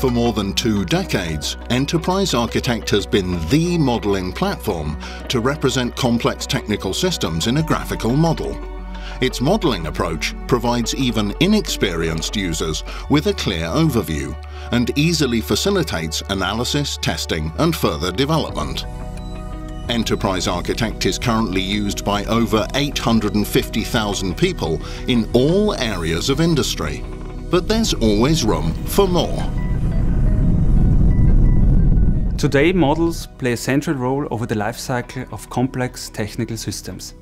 For more than two decades, Enterprise Architect has been the modelling platform to represent complex technical systems in a graphical model. Its modelling approach provides even inexperienced users with a clear overview and easily facilitates analysis, testing and further development. Enterprise Architect is currently used by over 850,000 people in all areas of industry. But there's always room for more. Today, models play a central role over the life cycle of complex technical systems.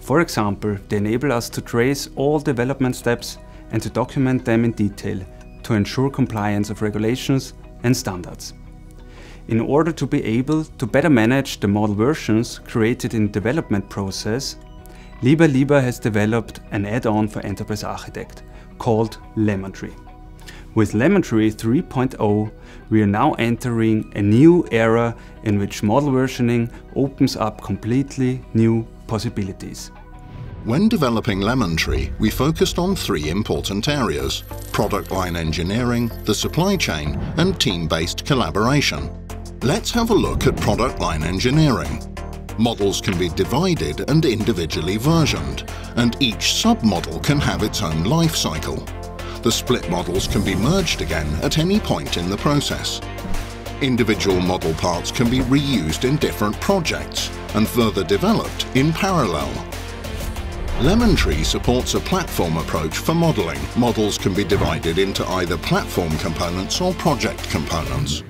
For example, they enable us to trace all development steps and to document them in detail to ensure compliance of regulations and standards. In order to be able to better manage the model versions created in the development process, Lieber has developed an add-on for Enterprise Architect called LemonTree. With LemonTree 3.0, we are now entering a new era in which model versioning opens up completely new possibilities. When developing LemonTree, we focused on three important areas product line engineering, the supply chain, and team based collaboration. Let's have a look at product line engineering. Models can be divided and individually versioned, and each submodel can have its own life cycle. The split models can be merged again at any point in the process. Individual model parts can be reused in different projects and further developed in parallel. LemonTree supports a platform approach for modelling. Models can be divided into either platform components or project components.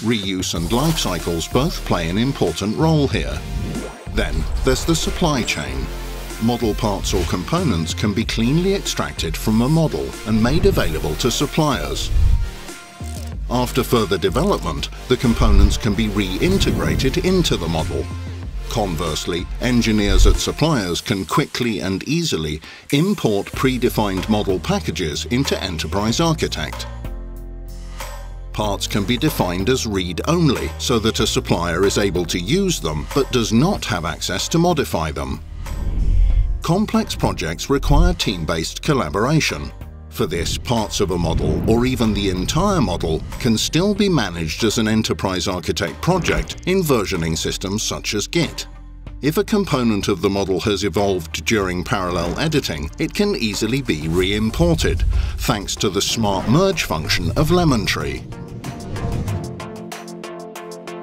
Reuse and life cycles both play an important role here. Then there's the supply chain. Model parts or components can be cleanly extracted from a model and made available to suppliers. After further development, the components can be reintegrated into the model. Conversely, engineers at suppliers can quickly and easily import predefined model packages into Enterprise Architect. Parts can be defined as read-only so that a supplier is able to use them but does not have access to modify them. Complex projects require team-based collaboration. For this, parts of a model, or even the entire model, can still be managed as an Enterprise Architect project in versioning systems such as Git. If a component of the model has evolved during parallel editing, it can easily be re-imported, thanks to the Smart Merge function of LemonTree.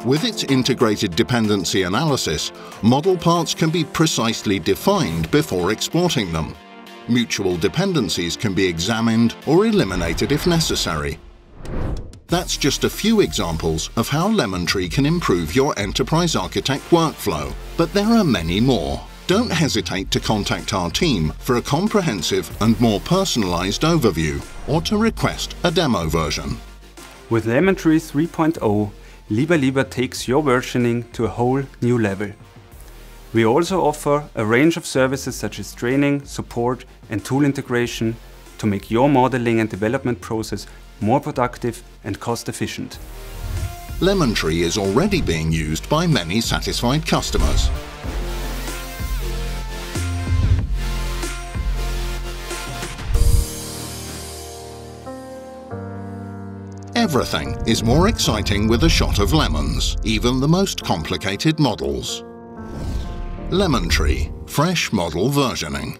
With its integrated dependency analysis, model parts can be precisely defined before exporting them. Mutual dependencies can be examined or eliminated if necessary. That's just a few examples of how LemonTree can improve your Enterprise Architect workflow, but there are many more. Don't hesitate to contact our team for a comprehensive and more personalized overview or to request a demo version. With LemonTree 3.0, Lieber takes your versioning to a whole new level. We also offer a range of services such as training, support and tool integration to make your modeling and development process more productive and cost efficient. LemonTree is already being used by many satisfied customers. Everything is more exciting with a shot of lemons, even the most complicated models. LemonTree, fresh model versioning.